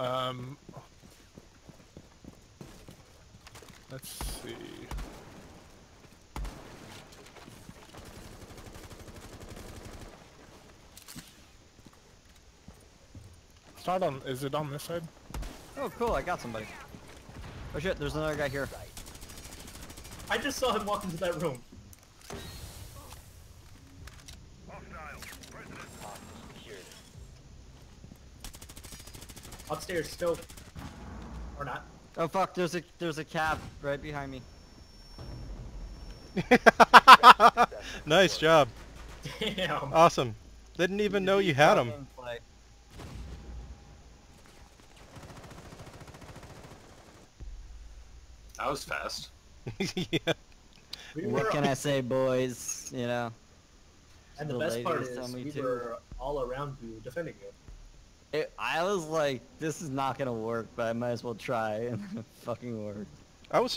Um. Let's see. Start on. Is it on this side? Oh, cool, I got somebody. Oh shit, there's another guy here. I just saw him walk into that room. Upstairs still. Or not. Oh fuck, there's a there's a Cav right behind me. nice job. Damn. Awesome. Didn't even know you had them. Play. That was fast. yeah. We What can I say, boys? You know, And the The best part is we too. were all around you defending you. It, I was like, this is not gonna work, but I might as well try, and it fucking worked. I was